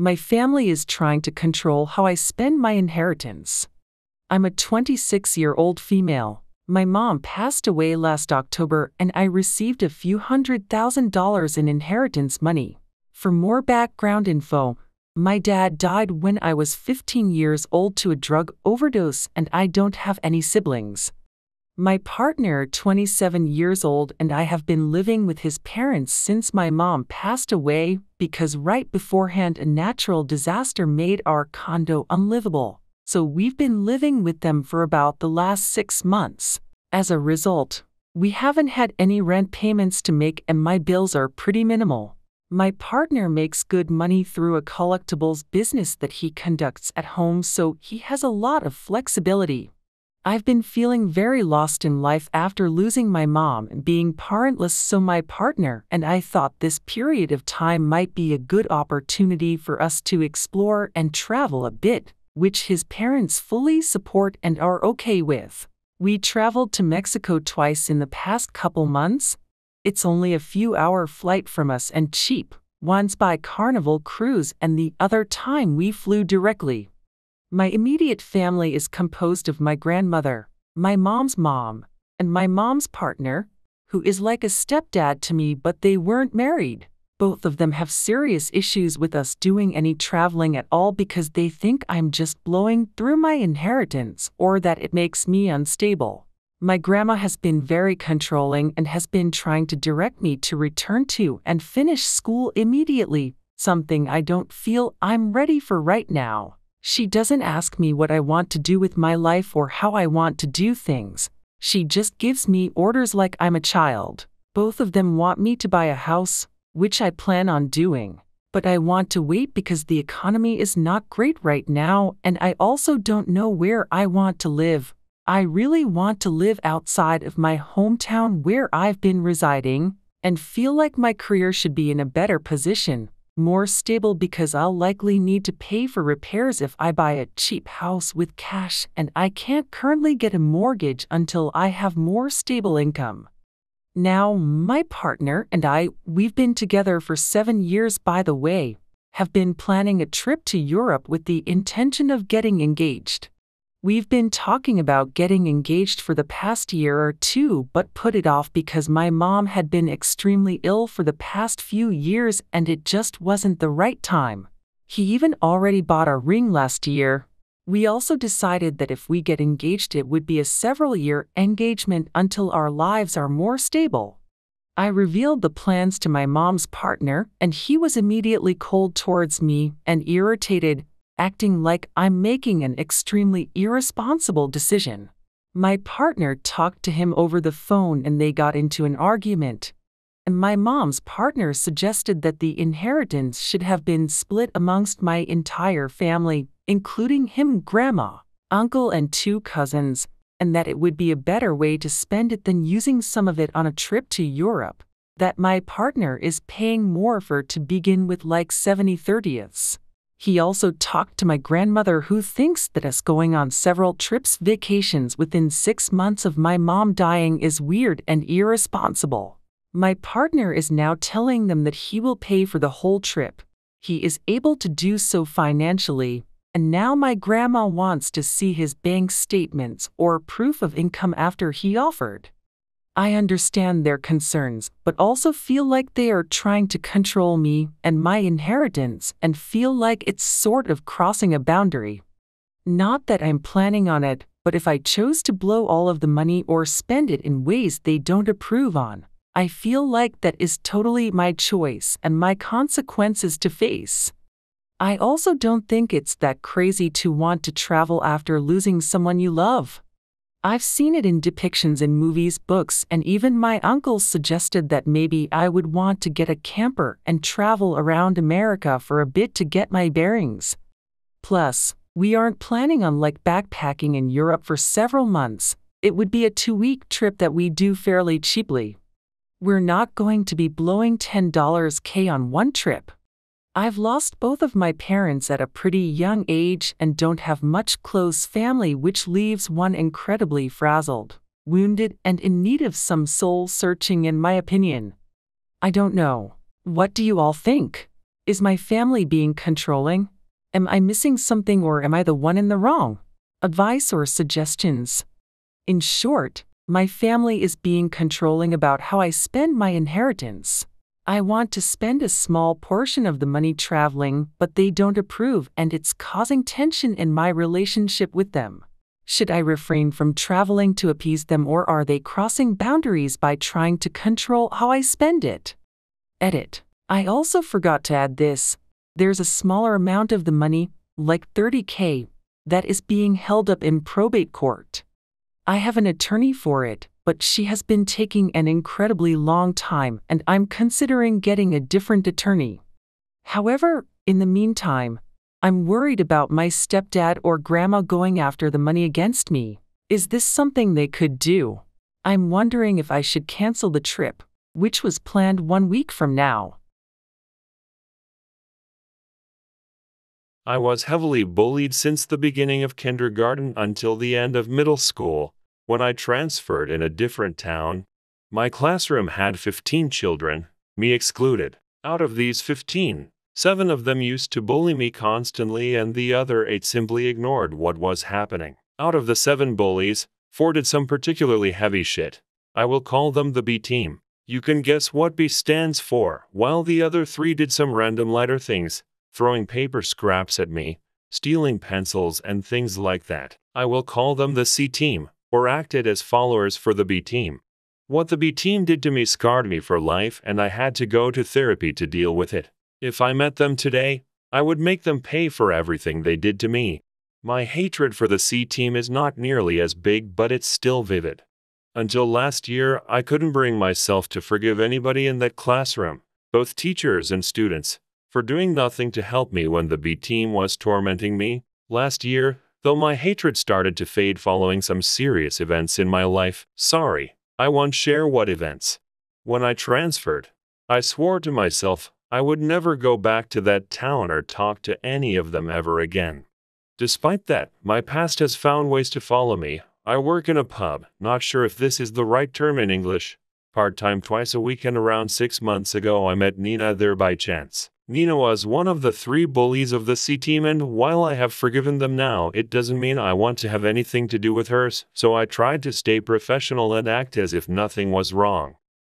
My family is trying to control how I spend my inheritance. I'm a 26 year old female. My mom passed away last October and I received a few hundred thousand dollars in inheritance money. For more background info, my dad died when I was 15 years old to a drug overdose and I don't have any siblings. My partner, 27 years old, and I have been living with his parents since my mom passed away because right beforehand a natural disaster made our condo unlivable. So we've been living with them for about the last six months. As a result, we haven't had any rent payments to make and my bills are pretty minimal. My partner makes good money through a collectibles business that he conducts at home, so he has a lot of flexibility. I've been feeling very lost in life after losing my mom and being parentless, so my partner and I thought this period of time might be a good opportunity for us to explore and travel a bit, which his parents fully support and are okay with. We traveled to Mexico twice in the past couple months. It's only a few hour flight from us and cheap, once by Carnival Cruise and the other time we flew directly. My immediate family is composed of my grandmother, my mom's mom, and my mom's partner, who is like a stepdad to me, but they weren't married. Both of them have serious issues with us doing any traveling at all because they think I'm just blowing through my inheritance or that it makes me unstable. My grandma has been very controlling and has been trying to direct me to return to and finish school immediately, something I don't feel I'm ready for right now. She doesn't ask me what I want to do with my life or how I want to do things. She just gives me orders like I'm a child. Both of them want me to buy a house, which I plan on doing. But I want to wait because the economy is not great right now, and I also don't know where I want to live. I really want to live outside of my hometown where I've been residing, and feel like my career should be in a better position more stable because I'll likely need to pay for repairs if I buy a cheap house with cash, and I can't currently get a mortgage until I have more stable income. Now, my partner and I, we've been together for seven years by the way, have been planning a trip to Europe with the intention of getting engaged. We've been talking about getting engaged for the past year or two, but put it off because my mom had been extremely ill for the past few years and it just wasn't the right time. He even already bought a ring last year. We also decided that if we get engaged, it would be a several year engagement until our lives are more stable. I revealed the plans to my mom's partner, and he was immediately cold towards me and irritated acting like I'm making an extremely irresponsible decision. My partner talked to him over the phone and they got into an argument. And my mom's partner suggested that the inheritance should have been split amongst my entire family, including him, grandma, uncle, and two cousins, and that it would be a better way to spend it than using some of it on a trip to Europe. That my partner is paying more for to begin with, like 70 30ths. He also talked to my grandmother, who thinks that us going on several trips vacations within six months of my mom dying is weird and irresponsible. My partner is now telling them that he will pay for the whole trip. He is able to do so financially, and now my grandma wants to see his bank statements or proof of income after he offered. I understand their concerns, but also feel like they are trying to control me and my inheritance and feel like it's sort of crossing a boundary. Not that I'm planning on it, but if I chose to blow all of the money or spend it in ways they don't approve on, I feel like that is totally my choice and my consequences to face. I also don't think it's that crazy to want to travel after losing someone you love. I've seen it in depictions in movies, books, and even my uncle suggested that maybe I would want to get a camper and travel around America for a bit to get my bearings. Plus, we aren't planning on like backpacking in Europe for several months. It would be a two week trip that we do fairly cheaply. We're not going to be blowing $10 K on one trip. I've lost both of my parents at a pretty young age and don't have much close family, which leaves one incredibly frazzled, wounded, and in need of some soul searching, in my opinion. I don't know. What do you all think? Is my family being controlling? Am I missing something or am I the one in the wrong? Advice or suggestions? In short, my family is being controlling about how I spend my inheritance. I want to spend a small portion of the money traveling, but they don't approve and it's causing tension in my relationship with them. Should I refrain from traveling to appease them or are they crossing boundaries by trying to control how I spend it? Edit. I also forgot to add this. There's a smaller amount of the money, like 30k, that is being held up in probate court. I have an attorney for it, but she has been taking an incredibly long time and I'm considering getting a different attorney. However, in the meantime, I'm worried about my stepdad or grandma going after the money against me. Is this something they could do? I'm wondering if I should cancel the trip, which was planned one week from now. I was heavily bullied since the beginning of kindergarten until the end of middle school. When I transferred in a different town, my classroom had 15 children, me excluded. Out of these 15, seven of them used to bully me constantly and the other eight simply ignored what was happening. Out of the seven bullies, four did some particularly heavy shit. I will call them the B team. You can guess what B stands for, while the other three did some random lighter things, throwing paper scraps at me, stealing pencils and things like that. I will call them the C team or acted as followers for the B team. What the B team did to me scarred me for life, and I had to go to therapy to deal with it. If I met them today, I would make them pay for everything they did to me. My hatred for the C team is not nearly as big, but it's still vivid. Until last year, I couldn't bring myself to forgive anybody in that classroom, both teachers and students, for doing nothing to help me when the B team was tormenting me. Last year, though my hatred started to fade following some serious events in my life. Sorry, I won't share what events. When I transferred, I swore to myself I would never go back to that town or talk to any of them ever again. Despite that, my past has found ways to follow me. I work in a pub, not sure if this is the right term in English, part time twice a week, and around six months ago I met Nina there by chance. Nina was one of the three bullies of the C team, and while I have forgiven them now, it doesn't mean I want to have anything to do with hers, so I tried to stay professional and act as if nothing was wrong.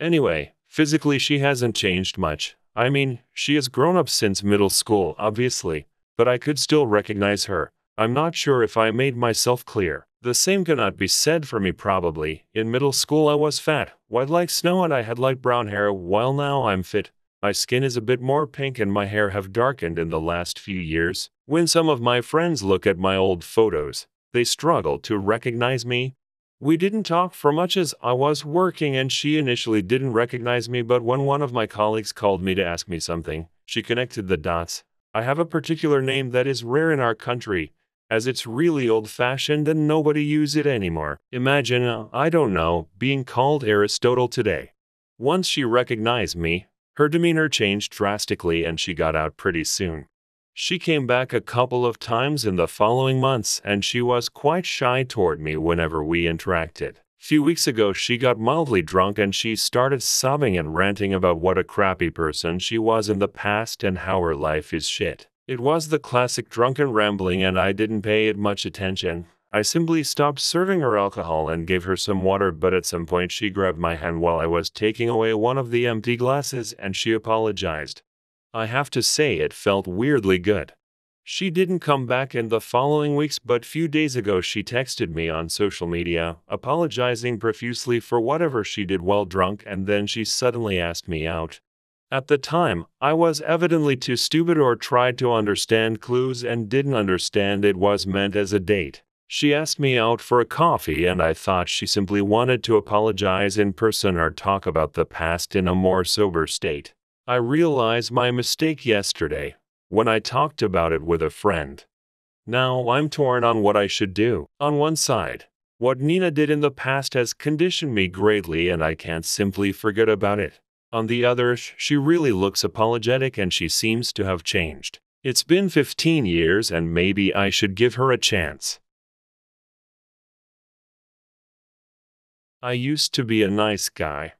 Anyway, physically, she hasn't changed much. I mean, she has grown up since middle school, obviously, but I could still recognize her. I'm not sure if I made myself clear. The same cannot be said for me, probably. In middle school, I was fat, white like snow, and I had light brown hair, while now I'm fit, my skin is a bit more pink and my hair have darkened in the last few years. When some of my friends look at my old photos, they struggle to recognize me. We didn't talk for much as I was working and she initially didn't recognize me but when one of my colleagues called me to ask me something, she connected the dots. I have a particular name that is rare in our country, as it's really old-fashioned and nobody use it anymore. Imagine, uh, I don't know, being called Aristotle today. Once she recognized me, her demeanor changed drastically and she got out pretty soon. She came back a couple of times in the following months and she was quite shy toward me whenever we interacted. Few weeks ago, she got mildly drunk and she started sobbing and ranting about what a crappy person she was in the past and how her life is shit. It was the classic drunken rambling and I didn't pay it much attention. I simply stopped serving her alcohol and gave her some water, but at some point she grabbed my hand while I was taking away one of the empty glasses and she apologized. I have to say it felt weirdly good. She didn't come back in the following weeks, but few days ago she texted me on social media, apologizing profusely for whatever she did while drunk, and then she suddenly asked me out. At the time, I was evidently too stupid or tried to understand clues and didn't understand it was meant as a date. She asked me out for a coffee, and I thought she simply wanted to apologize in person or talk about the past in a more sober state. I realized my mistake yesterday when I talked about it with a friend. Now I'm torn on what I should do. On one side, what Nina did in the past has conditioned me greatly, and I can't simply forget about it. On the other, she really looks apologetic and she seems to have changed. It's been 15 years, and maybe I should give her a chance. I used to be a nice guy.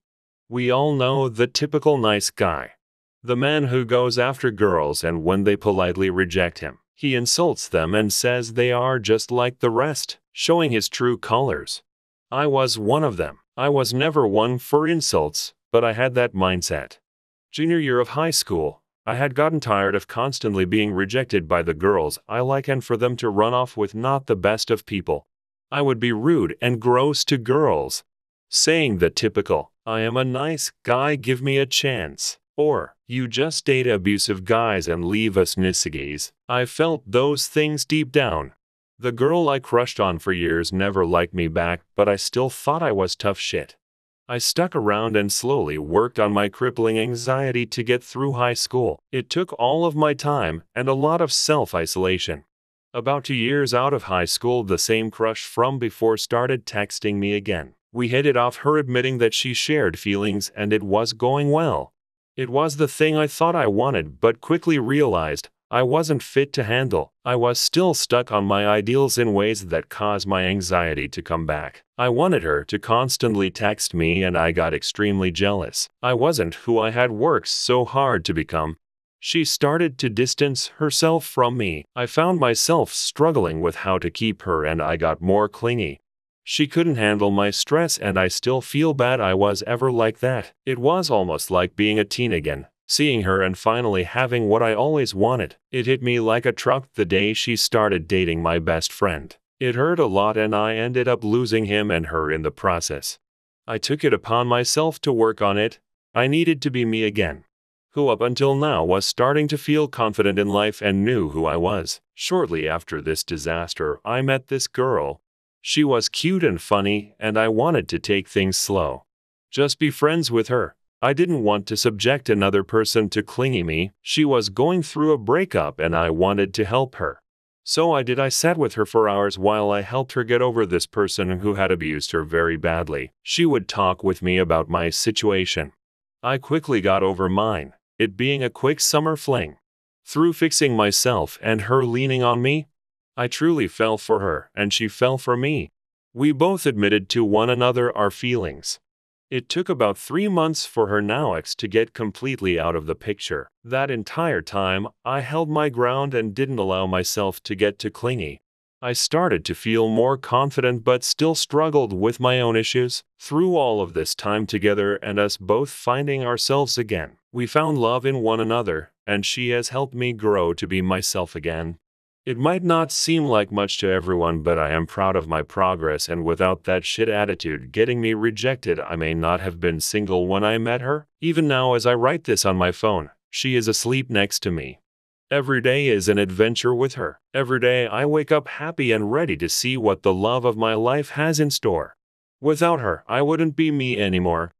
We all know the typical nice guy. The man who goes after girls and when they politely reject him, he insults them and says they are just like the rest, showing his true colors. I was one of them. I was never one for insults, but I had that mindset. Junior year of high school, I had gotten tired of constantly being rejected by the girls I like and for them to run off with not the best of people. I would be rude and gross to girls, saying the typical, I am a nice guy, give me a chance, or, you just date abusive guys and leave us nice guys. I felt those things deep down. The girl I crushed on for years never liked me back, but I still thought I was tough shit. I stuck around and slowly worked on my crippling anxiety to get through high school. It took all of my time and a lot of self isolation. About two years out of high school, the same crush from before started texting me again. We hit it off, her admitting that she shared feelings and it was going well. It was the thing I thought I wanted, but quickly realized I wasn't fit to handle. I was still stuck on my ideals in ways that caused my anxiety to come back. I wanted her to constantly text me and I got extremely jealous. I wasn't who I had worked so hard to become. She started to distance herself from me. I found myself struggling with how to keep her and I got more clingy. She couldn't handle my stress and I still feel bad I was ever like that. It was almost like being a teen again, seeing her and finally having what I always wanted. It hit me like a truck the day she started dating my best friend. It hurt a lot and I ended up losing him and her in the process. I took it upon myself to work on it. I needed to be me again. Who up until now was starting to feel confident in life and knew who I was. Shortly after this disaster, I met this girl. She was cute and funny, and I wanted to take things slow. Just be friends with her. I didn't want to subject another person to clingy me. She was going through a breakup and I wanted to help her. So I did. I sat with her for hours while I helped her get over this person who had abused her very badly. She would talk with me about my situation. I quickly got over mine, it being a quick summer fling. Through fixing myself and her leaning on me, I truly fell for her and she fell for me. We both admitted to one another our feelings. It took about three months for her now ex to get completely out of the picture. That entire time, I held my ground and didn't allow myself to get too clingy. I started to feel more confident but still struggled with my own issues. Through all of this time together and us both finding ourselves again, we found love in one another, and she has helped me grow to be myself again. It might not seem like much to everyone, but I am proud of my progress, and without that shit attitude getting me rejected, I may not have been single when I met her. Even now, as I write this on my phone, she is asleep next to me. Every day is an adventure with her. Every day I wake up happy and ready to see what the love of my life has in store. Without her, I wouldn't be me anymore.